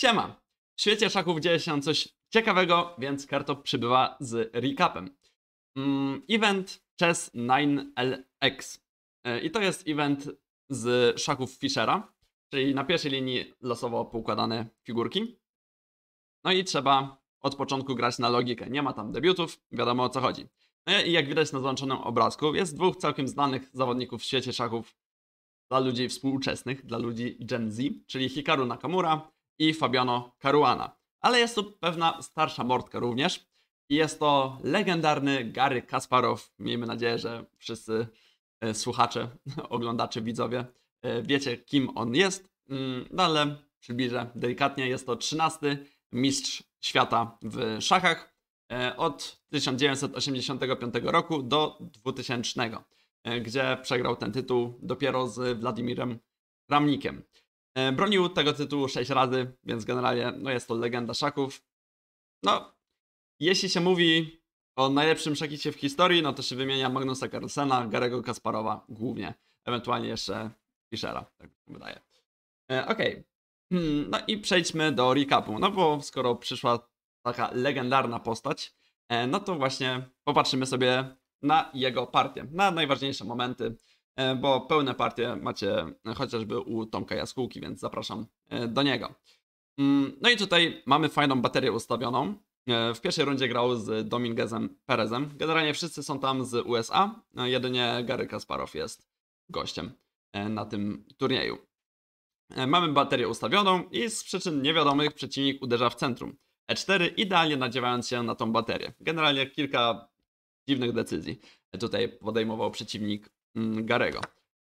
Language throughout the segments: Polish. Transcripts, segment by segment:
Siema! W świecie szachów dzieje się coś ciekawego, więc Karto przybywa z recapem. Mm, event Chess 9LX. E, I to jest event z szachów Fischera, czyli na pierwszej linii losowo poukładane figurki. No i trzeba od początku grać na logikę. Nie ma tam debiutów, wiadomo o co chodzi. No i jak widać na załączonym obrazku, jest dwóch całkiem znanych zawodników w świecie szachów dla ludzi współczesnych, dla ludzi Gen Z, czyli Hikaru Nakamura i Fabiano Caruana. Ale jest tu pewna starsza mordka również. I jest to legendarny Gary Kasparow. Miejmy nadzieję, że wszyscy e, słuchacze, oglądacze, widzowie e, wiecie, kim on jest. Mm, no ale przybliżę delikatnie. Jest to 13 mistrz świata w szachach e, od 1985 roku do 2000, gdzie przegrał ten tytuł dopiero z Władimirem Kramnikiem. E, bronił tego tytułu 6 razy, więc generalnie no jest to legenda szachów. No, jeśli się mówi o najlepszym szakicie w historii, no to się wymienia Magnusa Carlsena, Garego Kasparowa głównie, ewentualnie jeszcze Fischera, tak mi się wydaje. E, Okej, okay. hmm, no i przejdźmy do recapu, no bo skoro przyszła taka legendarna postać, e, no to właśnie popatrzymy sobie na jego partię, na najważniejsze momenty, bo pełne partie macie chociażby u Tomka Jaskółki, więc zapraszam e, do niego. Mm, no i tutaj mamy fajną baterię ustawioną. E, w pierwszej rundzie grał z Dominguezem Perezem. Generalnie wszyscy są tam z USA, jedynie Gary Kasparow jest gościem na tym turnieju. Mamy baterię ustawioną i z przyczyn niewiadomych przeciwnik uderza w centrum. E4 idealnie nadziewając się na tą baterię. Generalnie kilka dziwnych decyzji tutaj podejmował przeciwnik Garego.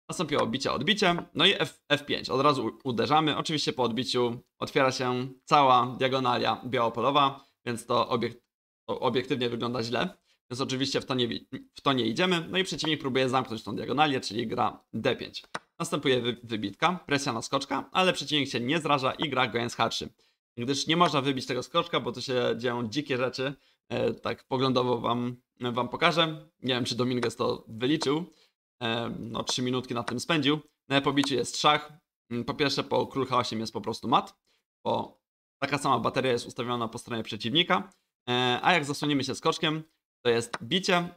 Nastąpiło odbicie, odbicie, no i F, F5. Od razu uderzamy. Oczywiście po odbiciu otwiera się cała diagonalia białopolowa, więc to, obiekt, to obiektywnie wygląda źle. Więc oczywiście w to, nie, w to nie idziemy. No i przeciwnik próbuje zamknąć tą diagonalię, czyli gra D5. Następuje wy, wybitka, presja na skoczka, ale przeciwnik się nie zraża i gra goniec H3. Gdyż nie można wybić tego skoczka, bo tu się dzieją dzikie rzeczy. E, tak poglądowo wam, wam pokażę. Nie wiem, czy Dominguez to wyliczył no 3 minutki na tym spędził. Na pobiciu jest szach. Mm, po pierwsze po król H8 jest po prostu mat, bo taka sama bateria jest ustawiona po stronie przeciwnika. E, a jak zasłonimy się skoczkiem, to jest bicie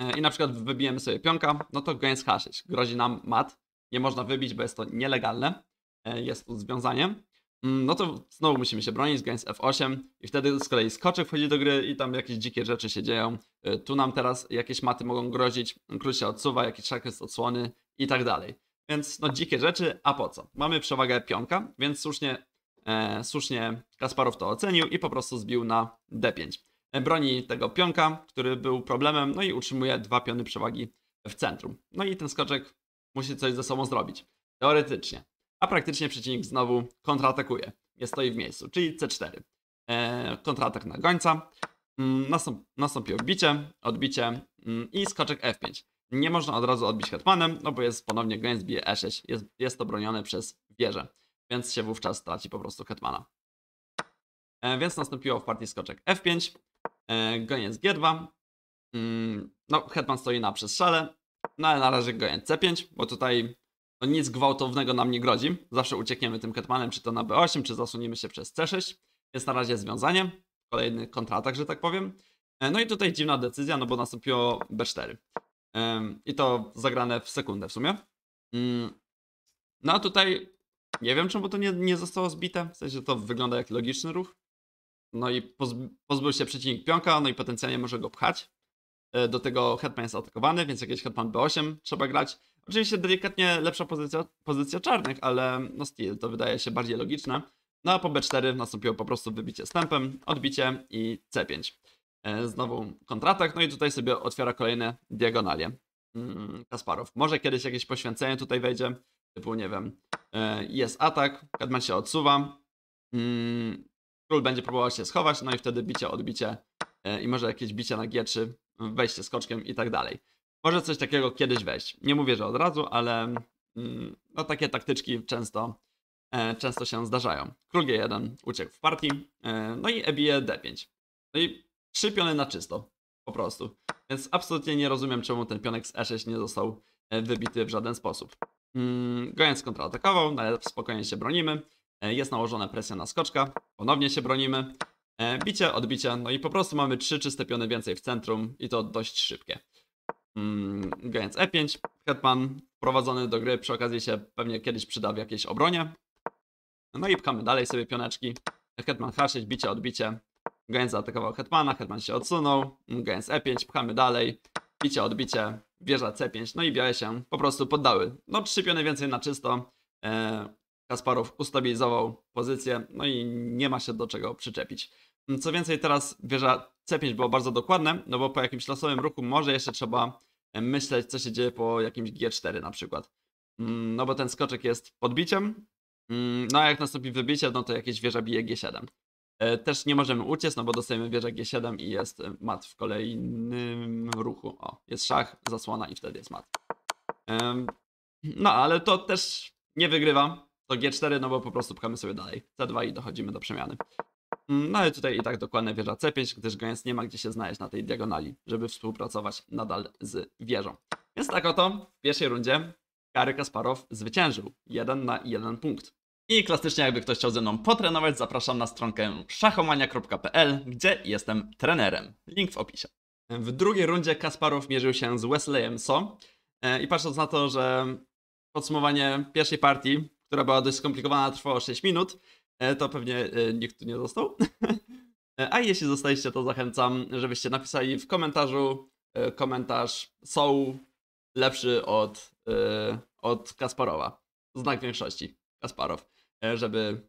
e, i na przykład wybijemy sobie pionka, no to goniec H6. Grozi nam mat. Nie można wybić, bo jest to nielegalne. E, jest tu związanie. Mm, no to znowu musimy się bronić, goniec F8 i wtedy z kolei skoczek wchodzi do gry i tam jakieś dzikie rzeczy się dzieją. Y, tu nam teraz jakieś maty mogą grozić, król się odsuwa, jakiś szach jest odsłony i tak dalej. Więc no dzikie rzeczy, a po co? Mamy przewagę pionka, więc słusznie, e, słusznie Kasparow to ocenił i po prostu zbił na D5. E, broni tego pionka, który był problemem, no i utrzymuje dwa piony przewagi w centrum. No i ten skoczek musi coś ze sobą zrobić. Teoretycznie a praktycznie przeciwnik znowu kontratakuje. Jest stoi w miejscu, czyli C4. E, kontratak na gońca. Mm, nastąp, nastąpi odbicie, odbicie mm, i skoczek F5. Nie można od razu odbić hetmanem, no bo jest ponownie goniec bije E6. Jest, jest to bronione przez wieżę, więc się wówczas traci po prostu hetmana. E, więc nastąpiło w partii skoczek F5, e, goniec G2. Mm, no, hetman stoi na przestrzale, no ale na razie goniec C5, bo tutaj no nic gwałtownego nam nie grozi. Zawsze uciekniemy tym hetmanem, czy to na B8, czy zasunimy się przez C6. Jest na razie związanie. Kolejny kontratak, że tak powiem. E, no i tutaj dziwna decyzja, no bo nastąpiło B4. I to zagrane w sekundę w sumie. Mm. No a tutaj nie wiem, czemu to nie, nie zostało zbite. W sensie to wygląda jak logiczny ruch. No i pozbył się przeciwnik pionka, no i potencjalnie może go pchać. E, do tego hetman jest atakowany, więc jakieś hetman B8 trzeba grać. Oczywiście delikatnie lepsza pozycja, pozycja czarnych, ale no styl to wydaje się bardziej logiczne. No a po B4 nastąpiło po prostu wybicie stępem, odbicie i C5. E, znowu kontratak, no i tutaj sobie otwiera kolejne diagonalie. Mm, Kasparow. Może kiedyś jakieś poświęcenie tutaj wejdzie, typu nie wiem, e, jest atak, hetman się odsuwa, mm, król będzie próbował się schować, no i wtedy bicie, odbicie i może jakieś bicie na G3 wejście skoczkiem i tak dalej. Może coś takiego kiedyś wejść. Nie mówię, że od razu, ale mm, no, takie taktyczki często, e, często się zdarzają. Król G1 uciekł w partii, e, no i ebije D5. No i trzy piony na czysto, po prostu. Więc absolutnie nie rozumiem, czemu ten pionek z E6 nie został e, wybity w żaden sposób. Mm, Gojens kontratakował, no ale spokojnie się bronimy. Jest nałożona presja na skoczka, ponownie się bronimy. Bicie, odbicie, no i po prostu mamy trzy czyste piony więcej w centrum i to dość szybkie. Mm, Gając E5, hetman wprowadzony do gry, przy okazji się pewnie kiedyś przyda w jakiejś obronie. No i pchamy dalej sobie pioneczki. Hetman H6, bicie, odbicie. Gając zaatakował hetmana, hetman się odsunął. Gając E5, pchamy dalej. Bicie, odbicie, wieża C5, no i białe się po prostu poddały. No trzy piony więcej na czysto. E, Kasparow ustabilizował pozycję, no i nie ma się do czego przyczepić. Co więcej, teraz wieża C5 było bardzo dokładne, no bo po jakimś losowym ruchu może jeszcze trzeba myśleć, co się dzieje po jakimś G4 na przykład. Mm, No bo ten skoczek jest podbiciem, mm, no a jak nastąpi wybicie, no to jakieś wieża bije G7. E, Też nie możemy uciec, no bo dostajemy wieżę G7 i jest e, mat w kolejnym ruchu. O, jest szach, zasłona i wtedy jest mat. No ale to też nie wygrywa. To G4, no bo po prostu pchamy sobie dalej. C2 i dochodzimy do przemiany. No ale tutaj i tak dokładnie wieża C5, gdyż goniec nie ma gdzie się znaleźć na tej diagonali, żeby współpracować nadal z wieżą. Więc tak oto w pierwszej rundzie Gary Kasparow zwyciężył. Jeden na jeden punkt. I klasycznie jakby ktoś chciał ze mną potrenować, zapraszam na stronkę szachomania.pl, gdzie jestem trenerem. Link w opisie. W drugiej rundzie Kasparow mierzył się z Wesleyem So. E, I patrząc na to, że podsumowanie pierwszej partii, która była dość skomplikowana, trwało 6 minut, to pewnie e, nikt tu nie został. E, A jeśli zostaliście, to zachęcam, żebyście napisali w komentarzu e, komentarz są lepszy od, e, od Kasparowa. Znak większości. Kasparow. E, Żeby,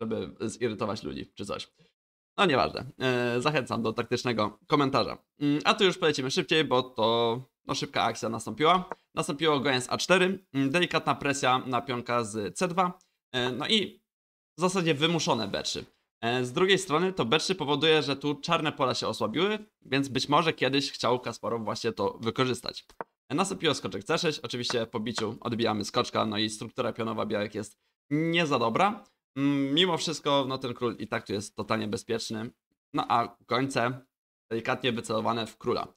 żeby zirytować ludzi czy coś. No nieważne. E, Zachęcam do taktycznego komentarza. Mm, A tu już polecimy szybciej, bo to no, szybka akcja nastąpiła. Nastąpiło goniec A4, mm, delikatna presja na pionka z C2, e, no i w zasadzie wymuszone B3. E, Z drugiej strony to B3 powoduje, że tu czarne pola się osłabiły, więc być może kiedyś chciał Kasparow właśnie to wykorzystać. E, Nastąpiło skoczek C6, oczywiście po biciu odbijamy skoczka, no i struktura pionowa białek jest nie za dobra. Mm, Mimo wszystko, no ten król i tak tu jest totalnie bezpieczny. No a gońce delikatnie wycelowane w króla.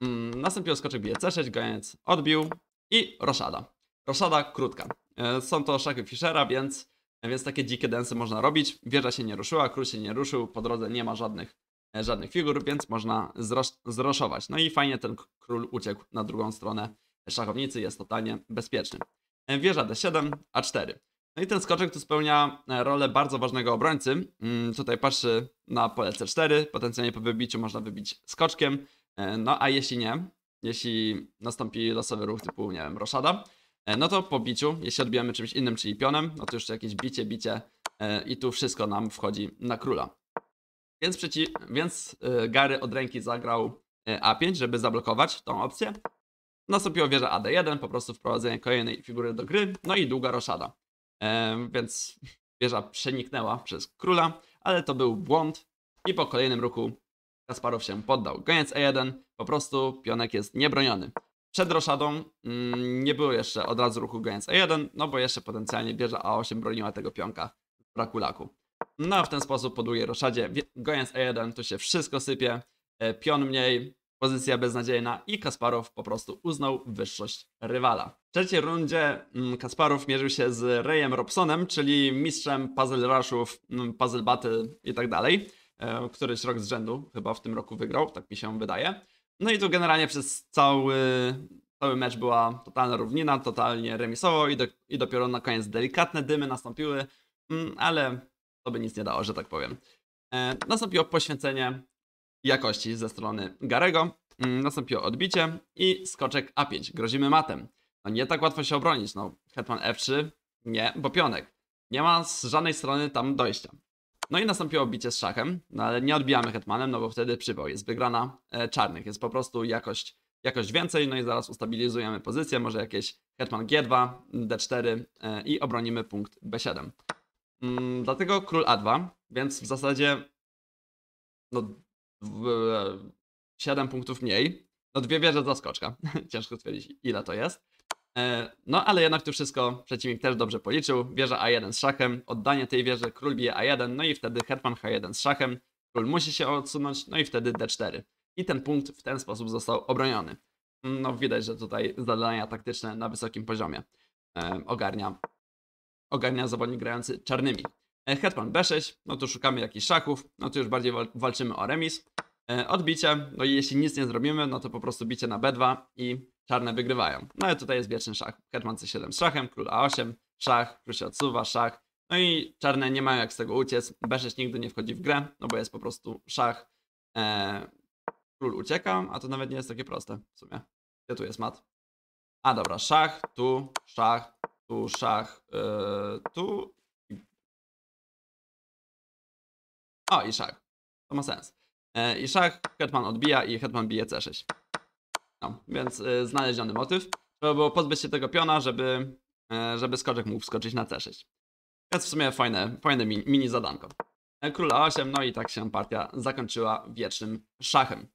Mm, Nastąpiło skoczek bije C6, goniec odbił i roszada. Roszada krótka. E, Są to szachy Fischera, więc, więc takie dzikie densy można robić. Wieża się nie ruszyła, król się nie ruszył, po drodze nie ma żadnych, e, żadnych figur, więc można zrosz, zroszować. No i fajnie ten król uciekł na drugą stronę szachownicy, jest totalnie bezpieczny. E, Wieża D7, A4. No i ten skoczek tu spełnia e, rolę bardzo ważnego obrońcy. Mm, Tutaj patrzy na pole C4, potencjalnie po wybiciu można wybić skoczkiem. No a jeśli nie, jeśli nastąpi losowy ruch typu, nie wiem, roszada, no to po biciu, jeśli odbijamy czymś innym, czyli pionem, no to jeszcze jakieś bicie, bicie e, i tu wszystko nam wchodzi na króla. Więc, więc e, Gary od ręki zagrał e, A5, żeby zablokować tą opcję. Nastąpiło wieża AD1, po prostu wprowadzenie kolejnej figury do gry, no i długa roszada. E, więc wieża przeniknęła przez króla, ale to był błąd i po kolejnym ruchu Kasparow się poddał. Goniec E1, po prostu pionek jest niebroniony. Przed roszadą mm, nie było jeszcze od razu ruchu goniec E1, no bo jeszcze potencjalnie wieża A8 broniła tego pionka w braku laku. No a w ten sposób po długiej roszadzie goniec E1 tu się wszystko sypie, e, pion mniej, pozycja beznadziejna i Kasparow po prostu uznał wyższość rywala. W trzeciej rundzie mm, Kasparow mierzył się z Rayem Robsonem, czyli mistrzem puzzle rushów, mm, puzzle battle i tak dalej. E, Któryś rok z rzędu chyba w tym roku wygrał, tak mi się wydaje. No i tu generalnie przez cały, cały mecz była totalna równina, totalnie remisowo i, do, i dopiero na koniec delikatne dymy nastąpiły, mm, ale to by nic nie dało, że tak powiem. E, Nastąpiło poświęcenie jakości ze strony Garego. Mm, Nastąpiło odbicie i skoczek A5. Grozimy matem. No nie tak łatwo się obronić. No, hetman F3 nie, bo pionek. Nie ma z żadnej strony tam dojścia. No i nastąpiło bicie z szachem, no ale nie odbijamy hetmanem, no bo wtedy przypał. Jest wygrana e, czarnych. Jest po prostu jakość, jakość więcej. No i zaraz ustabilizujemy pozycję. Może jakieś hetman G2, D4 e, i obronimy punkt B7. Mm, dlatego król A2, więc w zasadzie no, w, 7 punktów mniej. No dwie wieże za skoczka. Ciężko stwierdzić ile to jest. E, No ale jednak tu wszystko przeciwnik też dobrze policzył. Wieża A1 z szachem, oddanie tej wieży, król bije A1, no i wtedy hetman H1 z szachem. Król musi się odsunąć, no i wtedy D4. I ten punkt w ten sposób został obroniony. No widać, że tutaj zadania taktyczne na wysokim poziomie e, ogarnia ogarnia zawodnik grający czarnymi. E, Hetman B6, no to szukamy jakichś szachów, no to już bardziej wal walczymy o remis. E, Odbicie, no i jeśli nic nie zrobimy, no to po prostu bicie na B2 i czarne wygrywają. No ale tutaj jest wieczny szach. Hetman C7 z szachem, król A8, szach, król się odsuwa, szach. No i czarne nie mają jak z tego uciec. B6 nigdy nie wchodzi w grę, no bo jest po prostu szach. E, król ucieka, a to nawet nie jest takie proste w sumie. Gdzie tu jest mat? A dobra, szach, tu, szach, tu, szach, yy, tu. O, i szach. To ma sens. E, I szach, hetman odbija i hetman bije c6. No, więc y, znaleziony motyw. Trzeba było pozbyć się tego piona, żeby, e, żeby skoczek mógł wskoczyć na c6. Więc w sumie fajne, fajne mini, mini zadanko. E, Król A8, no i tak się partia zakończyła wiecznym szachem.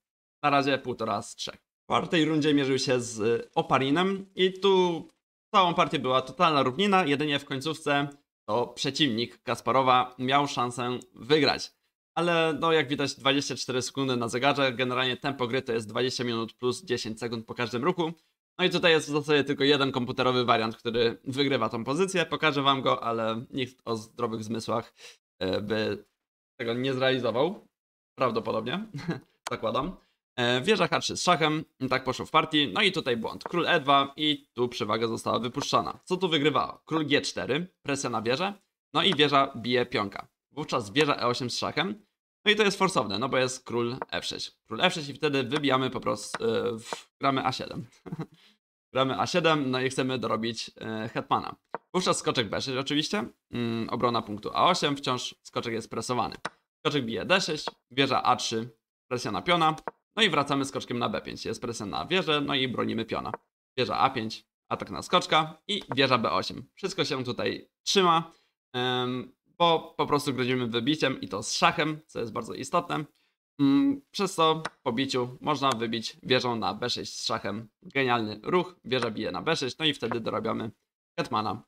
Na razie półtora z trzech. W czwartej rundzie mierzył się z Oparinem i tu całą partię była totalna równina, jedynie w końcówce to przeciwnik Kasparowa miał szansę wygrać. Ale no jak widać 24 sekundy na zegarze, generalnie tempo gry to jest 20 minut plus 10 sekund po każdym ruchu. No i tutaj jest w zasadzie tylko jeden komputerowy wariant, który wygrywa tą pozycję. Pokażę wam go, ale nikt o zdrowych zmysłach e, by tego nie zrealizował. Prawdopodobnie, zakładam. E, Wieża H3 z szachem, tak poszło w partii. No i tutaj błąd. Król E2 i tu przewaga została wypuszczona. Co tu wygrywało? Król G4, presja na wieżę, no i wieża bije pionka. Wówczas wieża E8 z szachem. No i to jest forsowne, no bo jest król F6. Król F6 i wtedy wybijamy po prostu, yy, gramy A7. gramy A7, no i chcemy dorobić yy, hetmana. Wówczas skoczek B6 oczywiście, yy, obrona punktu A8, wciąż skoczek jest presowany. Skoczek bije D6, wieża A3, presja na piona, no i wracamy skoczkiem na B5. Jest presja na wieżę, no i bronimy piona. Wieża A5, atak na skoczka i wieża B8. Wszystko się tutaj trzyma, ym, bo po prostu grodzimy wybiciem i to z szachem, co jest bardzo istotne. Ym, przez to po biciu można wybić wieżą na B6 z szachem. Genialny ruch, wieża bije na B6, no i wtedy dorabiamy hetmana.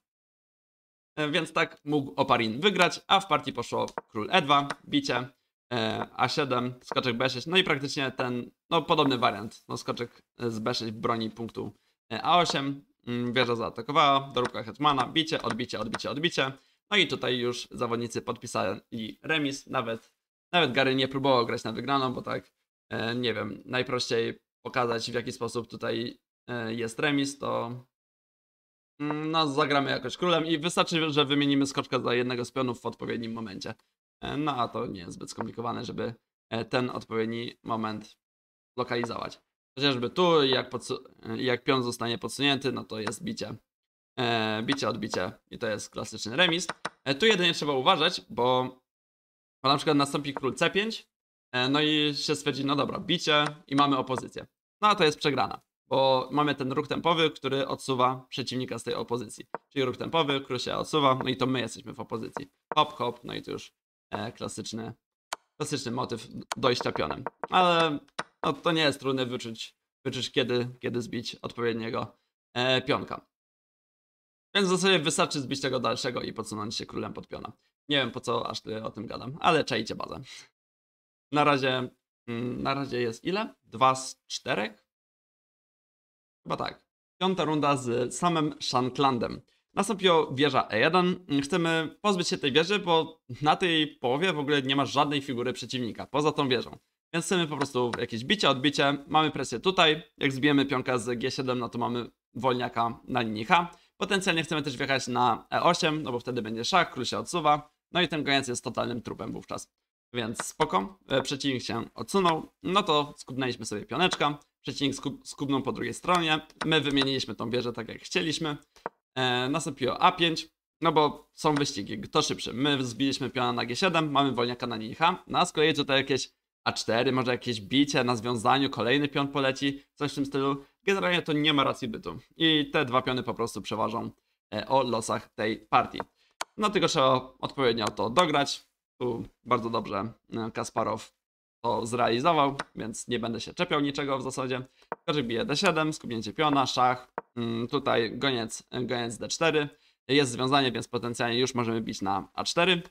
E, Więc tak mógł Oparin wygrać, a w partii poszło król E2, bicie, e, A7, skoczek B6, no i praktycznie ten, no podobny wariant, no skoczek z B6 broni punktu e, A8, mm, wieża zaatakowała, doróbka hetmana, bicie, odbicie, odbicie, odbicie, no i tutaj już zawodnicy podpisali remis, nawet, nawet Gary nie próbował grać na wygraną, bo tak, e, nie wiem, najprościej pokazać w jaki sposób tutaj e, jest remis, to mm, no zagramy jakoś królem i wystarczy, że wymienimy skoczka za jednego z pionów w odpowiednim momencie. E, No a to nie jest zbyt skomplikowane, żeby ten odpowiedni moment lokalizować. Chociażby tu, jak, jak pion zostanie podsunięty, no to jest bicie. E, bicie, odbicie i to jest klasyczny remis. E, tu jedynie trzeba uważać, bo, bo na przykład nastąpi król C5, e, no i się stwierdzi, no dobra, bicie i mamy opozycję. No a to jest przegrana, bo mamy ten ruch tempowy, który odsuwa przeciwnika z tej opozycji. Czyli ruch tempowy, król się odsuwa, no i to my jesteśmy w opozycji. Hop, hop, no i to już e, klasyczny, klasyczny motyw dojścia pionem. Ale no, to nie jest trudne wyczuć, wyczuć kiedy, kiedy zbić odpowiedniego e, pionka. Więc w zasadzie wystarczy zbić tego dalszego i podsunąć się królem pod piona. Nie wiem po co aż tyle o tym gadam, ale czajcie bazę. Na razie, mm, na razie jest ile? Dwa z czterech? Chyba tak. Piąta runda z samym Shanklandem. Nastąpiła wieża E1. Chcemy pozbyć się tej wieży, bo na tej połowie w ogóle nie ma żadnej figury przeciwnika, poza tą wieżą. Więc chcemy po prostu jakieś bicie, odbicie. Mamy presję tutaj. Jak zbijemy pionka z G7, no to mamy wolniaka na linii H. Potencjalnie chcemy też wjechać na E8, no bo wtedy będzie szach, król się odsuwa. No i ten goniec jest totalnym trupem wówczas. Więc spoko. E, Przeciwnik się odsunął. No to skupnęliśmy sobie pioneczka. Przeciwnik skup, skupnął po drugiej stronie. My wymieniliśmy tą wieżę tak jak chcieliśmy. E, nastąpiło A5. No bo są wyścigi, kto szybszy. My zbiliśmy piona na G7, mamy wolniaka na linii H. No a z kolei tutaj jakieś A4, może jakieś bicie na związaniu, kolejny pion poleci, coś w tym stylu. Generalnie to nie ma racji bytu. I te dwa piony po prostu przeważą e, o losach tej partii. No tylko trzeba odpowiednio to dograć. Tu bardzo dobrze e, Kasparow to zrealizował, więc nie będę się czepiał niczego w zasadzie. Korzek bije D7, skupnięcie piona, szach. Mm, Tutaj goniec, goniec D4. Jest związanie, więc potencjalnie już możemy bić na A4.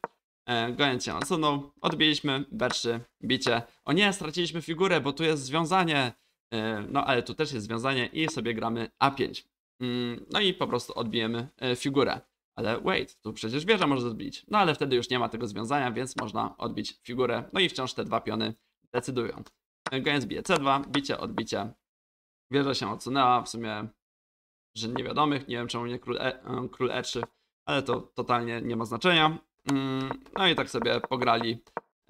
E, Goniec się nasunął, odbiliśmy, B3, bicie. O nie, straciliśmy figurę, bo tu jest związanie. E, No ale tu też jest związanie i sobie gramy A5. Mm, No i po prostu odbijemy e, figurę. Ale wait, tu przecież wieża może zbić. No ale wtedy już nie ma tego związania, więc można odbić figurę. No i wciąż te dwa piony decydują. Goniec bije C2, bicie, odbicie. Wieża się odsunęła, w sumie że niewiadomych, nie wiem czemu nie król, e, e król E3, ale to totalnie nie ma znaczenia. Mm, no i tak sobie pograli.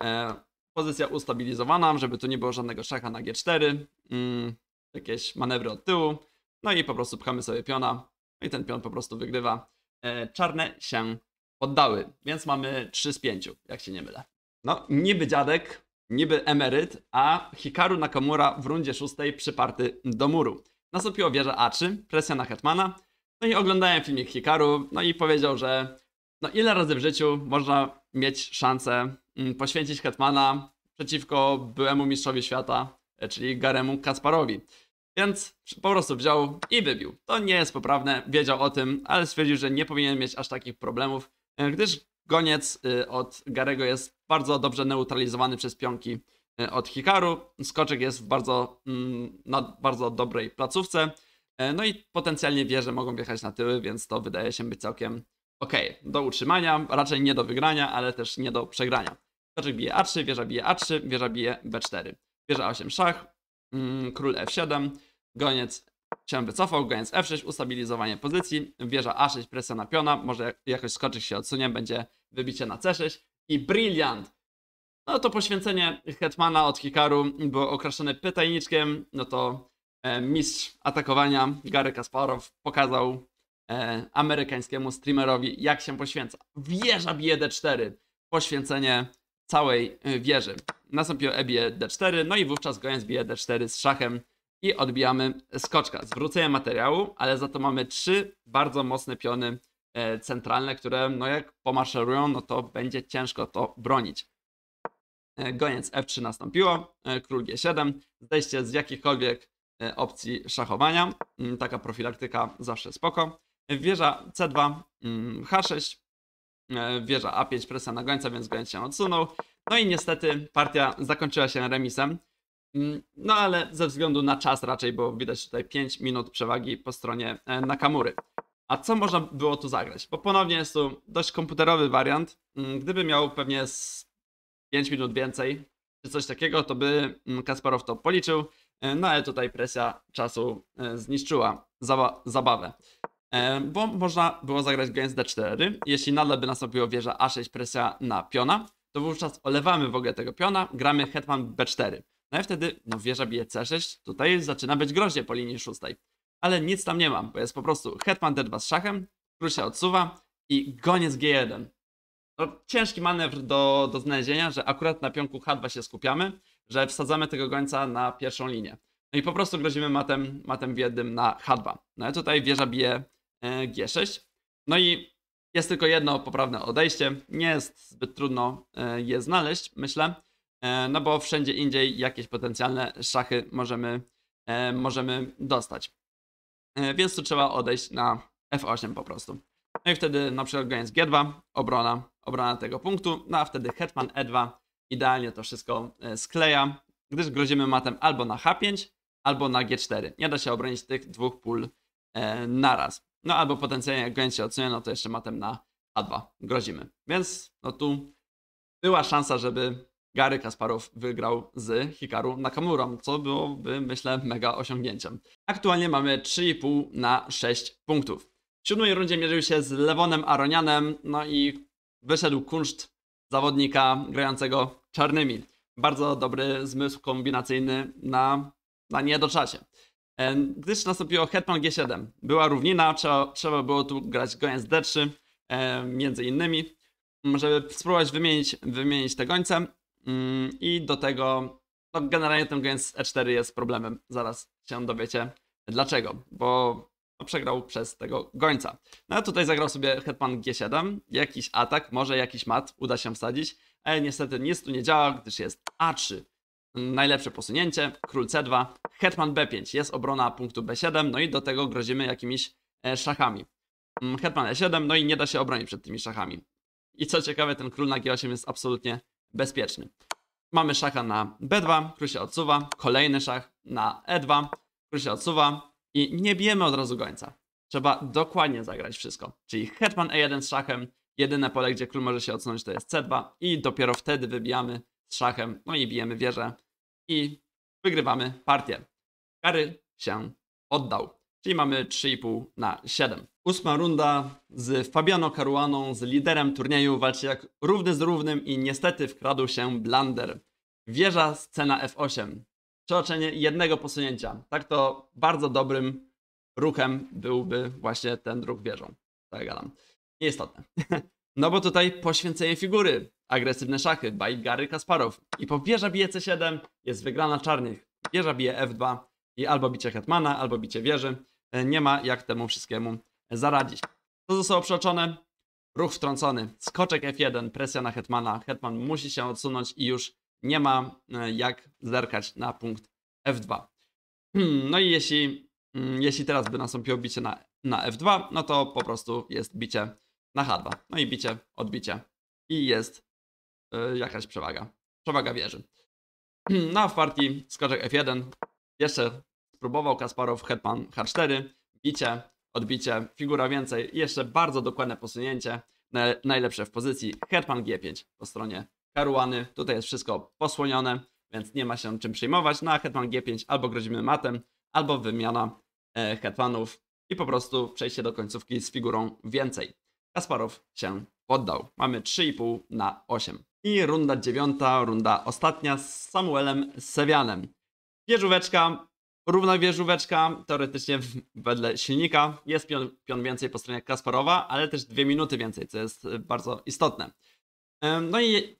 E, pozycja ustabilizowana, żeby tu nie było żadnego szacha na G4. Mm, jakieś manewry od tyłu. No i po prostu pchamy sobie piona. No i ten pion po prostu wygrywa. E, czarne się poddały, więc mamy 3 z 5, jak się nie mylę. No, niby dziadek, niby emeryt, a Hikaru Nakamura w rundzie szóstej przyparty do muru. Nastąpiło wieża A3, presja na Hetmana. No i oglądałem filmik Hikaru, no i powiedział, że no ile razy w życiu można mieć szansę mm, poświęcić Hetmana przeciwko byłemu mistrzowi świata, e, czyli Garemu Kasparowi. Więc po prostu wziął i wybił. To nie jest poprawne, wiedział o tym, ale stwierdził, że nie powinien mieć aż takich problemów, e, gdyż goniec y, od Garego jest bardzo dobrze neutralizowany przez pionki od Hikaru. Skoczek jest w bardzo, mm, na bardzo dobrej placówce. E, no i potencjalnie wieże mogą wjechać na tyły, więc to wydaje się być całkiem ok. Do utrzymania, raczej nie do wygrania, ale też nie do przegrania. Skoczek bije A3, wieża bije A3, wieża bije B4. Wieża 8 szach, mm, król F7, goniec się wycofał, goniec F6, ustabilizowanie pozycji, wieża A6, presja na piona, może jakoś skoczyk się odsunie, będzie wybicie na C6 i brilliant! No to poświęcenie Hetmana od Hikaru było okraszone pytajniczkiem, no to e, mistrz atakowania Gary Kasparow pokazał e, amerykańskiemu streamerowi jak się poświęca. Wieża bije D4, poświęcenie całej e, wieży. Nastąpiło e bije D4, no i wówczas goniec bije D4 z szachem i odbijamy skoczka. Zwrócenie materiału, ale za to mamy trzy bardzo mocne piony e, centralne, które no jak pomaszerują, no to będzie ciężko to bronić. E, goniec F3 nastąpiło, e, król G7, zdejście z jakichkolwiek opcji szachowania, mm, taka profilaktyka zawsze spoko. Wieża C2, mm, H6, wieża A5, presja na gońca, więc goniec się odsunął. No i niestety partia zakończyła się remisem. Mm, no ale ze względu na czas raczej, bo widać tutaj 5 minut przewagi po stronie e, Nakamury. A co można było tu zagrać? Bo ponownie jest tu dość komputerowy wariant. Mm, gdyby miał pewnie z 5 minut więcej, czy coś takiego, to by Kasparow to policzył. E, no ale tutaj presja czasu e, zniszczyła zabawę. Bo można było zagrać goniec D4. Jeśli nadal by nastąpiła wieża A6 presja na piona, to wówczas olewamy w ogóle tego piona, gramy hetman B4. No i wtedy, no wieża bije C6, tutaj zaczyna być groźnie po linii szóstej. Ale nic tam nie mam, bo jest po prostu hetman D2 z szachem, król się odsuwa i goniec G1. No, ciężki manewr do, do znalezienia, że akurat na pionku H2 się skupiamy, że wsadzamy tego gońca na pierwszą linię. No i po prostu grozimy matem, matem w jednym na H2. No i tutaj wieża bije e, G6. No i jest tylko jedno poprawne odejście. Nie jest zbyt trudno e, je znaleźć, myślę. E, no bo wszędzie indziej jakieś potencjalne szachy możemy, e, możemy dostać. E, więc tu trzeba odejść na F8 po prostu. No i wtedy na przykład goniec G2, obrona, obrona tego punktu, no a wtedy hetman E2 idealnie to wszystko skleja, gdyż grozimy matem albo na H5, albo na G4. Nie da się obronić tych dwóch pól naraz. No albo potencjalnie jak goniec się odsunie, no to jeszcze matem na A2 grozimy. Więc no tu była szansa, żeby Gary Kasparow wygrał z Hikaru Nakamurą, co byłoby, myślę, mega osiągnięciem. Aktualnie mamy 3,5 na 6 punktów. W siódmej rundzie mierzył się z Lewonem Aronianem, no i wyszedł kunszt zawodnika grającego czarnymi. Bardzo dobry zmysł kombinacyjny na, na niedoczacie. Gdyż nastąpiło Hetman G7, była równina, trzeba, trzeba było tu grać goniec D3, e, między innymi, żeby spróbować wymienić, wymienić te gońce. Mm, I do tego, no generalnie ten goniec E4 jest problemem. Zaraz się dowiecie dlaczego, bo no, przegrał przez tego gońca. No a tutaj zagrał sobie hetman G7, jakiś atak, może jakiś mat uda się wsadzić, ale niestety nic tu nie działa, gdyż jest A3. Najlepsze posunięcie, król C2, hetman B5, jest obrona punktu B7, no i do tego grozimy jakimiś e, szachami. Mm, hetman E7, no i nie da się obronić przed tymi szachami. I co ciekawe, ten król na G8 jest absolutnie bezpieczny. Mamy szacha na B2, król się odsuwa, kolejny szach na E2, król się odsuwa i nie bijemy od razu gońca. trzeba dokładnie zagrać wszystko. Czyli hetman e1 z szachem, jedyne pole, gdzie król może się odsunąć to jest c2 i dopiero wtedy wybijamy z szachem, no i bijemy wieżę i wygrywamy partię. Kary się oddał, czyli mamy 3,5 na 7. Ósma runda z Fabiano Caruaną, z liderem turnieju, walczy jak równy z równym i niestety wkradł się Blander. Wieża scena F8. Przeoczenie jednego posunięcia. Tak to bardzo dobrym ruchem byłby właśnie ten ruch wieżą. Tak gadam. Nieistotne. No bo tutaj poświęcenie figury. Agresywne szachy, by Gary Kasparow. I po wieża bije C7 jest wygrana czarnych. Wieża bije F2 i albo bicie hetmana, albo bicie wieży. E, nie ma jak temu wszystkiemu zaradzić. Co zostało przeoczone? Ruch wtrącony. Skoczek F1, presja na hetmana. Hetman musi się odsunąć i już nie ma e, jak zerkać na punkt F2. Hmm, no i jeśli, mm, jeśli teraz by nastąpiło bicie na, na F2, no to po prostu jest bicie na H2. No i bicie, odbicie. I jest yy, jakaś przewaga. Przewaga wieży. No a w partii skoczek F1 jeszcze spróbował Kasparow hetman H4, bicie, odbicie, figura więcej i jeszcze bardzo dokładne posunięcie, najlepsze w pozycji hetman G5 po stronie Karuany. Tutaj jest wszystko posłonione, więc nie ma się czym przejmować. Na no, hetman G5 albo grozimy matem, albo wymiana e, hetmanów i po prostu przejście do końcówki z figurą więcej. Kasparow się poddał. Mamy 3,5 na 8. I runda dziewiąta, runda ostatnia z Samuelem Sewianem. Wieżóweczka, równa wieżóweczka, teoretycznie wedle silnika. Jest pion, pion więcej po stronie Kasparowa, ale też dwie minuty więcej, co jest bardzo istotne. No i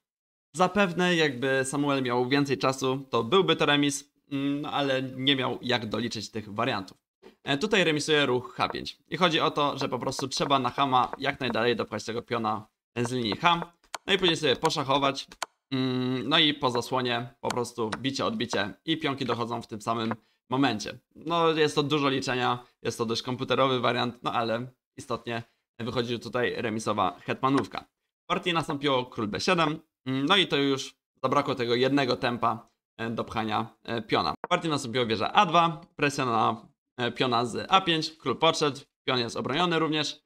Zapewne jakby Samuel miał więcej czasu, to byłby to remis, mm, no ale nie miał jak doliczyć tych wariantów. E, tutaj remisuje ruch H5. I chodzi o to, że po prostu trzeba na Hama jak najdalej dopchać tego piona z linii H. No i później sobie poszachować. Mm, no i po zasłonie po prostu bicie, odbicie i pionki dochodzą w tym samym momencie. No jest to dużo liczenia, jest to dość komputerowy wariant, no ale istotnie wychodzi tutaj remisowa hetmanówka. W partii nastąpiło król b7, Mm, no i to już zabrakło tego jednego tempa e, do pchania e, piona. W partii nastąpiła wieża A2, presja na piona z A5, król podszedł, pion jest obroniony również.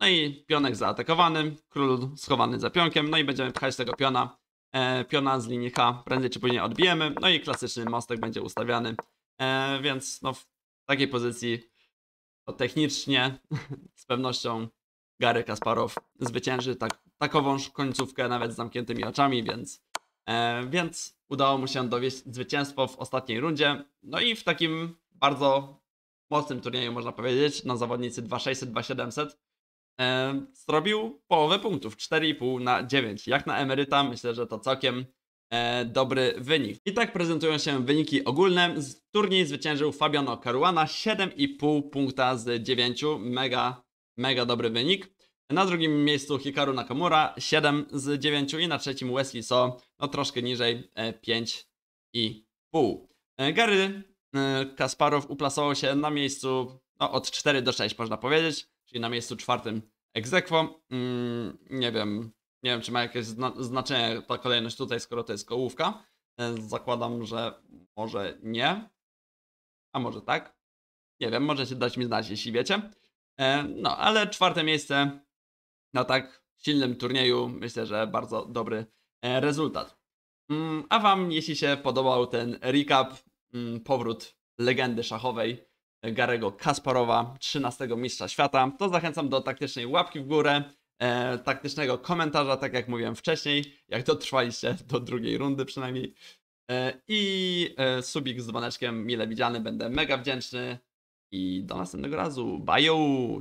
No i pionek zaatakowany, król schowany za pionkiem, no i będziemy pchać tego piona, piona z linii H, prędzej czy później odbijemy, no i klasyczny mostek będzie ustawiany, więc no w takiej pozycji to technicznie z pewnością Gary Kasparow zwycięży tak, takową końcówkę nawet z zamkniętymi oczami, więc, e, więc udało mu się dowieść zwycięstwo w ostatniej rundzie. No i w takim bardzo mocnym turnieju można powiedzieć, na zawodnicy 2600, 2700 e, zrobił połowę punktów, 4,5 na 9. Jak na emeryta myślę, że to całkiem e, dobry wynik. I tak prezentują się wyniki ogólne. Z turniej zwyciężył Fabiano Caruana 7,5 punkta z 9. Mega Mega dobry wynik. Na drugim miejscu Hikaru Nakamura 7 z 9 i na trzecim Wesley So no troszkę niżej 5,5. E, e, Gary e, Kasparow uplasował się na miejscu no, od 4 do 6 można powiedzieć, czyli na miejscu czwartym egzekwo. Mm, nie wiem, nie wiem czy ma jakieś zna znaczenie ta kolejność tutaj, skoro to jest kołówka. Zakładam, że może nie, a może tak. Nie wiem, możecie dać mi znać, jeśli wiecie. E, no, ale czwarte miejsce na tak silnym turnieju myślę, że bardzo dobry rezultat. Mm, a Wam, jeśli się podobał ten recap, powrót legendy szachowej Garego Kasparowa, 13 mistrza świata, to zachęcam do taktycznej łapki w górę, e, taktycznego komentarza, tak jak mówiłem wcześniej, jak dotrwaliście do drugiej rundy przynajmniej. E, I e, subik z dzwoneczkiem mile widziany, będę mega wdzięczny. I do następnego razu. Bye!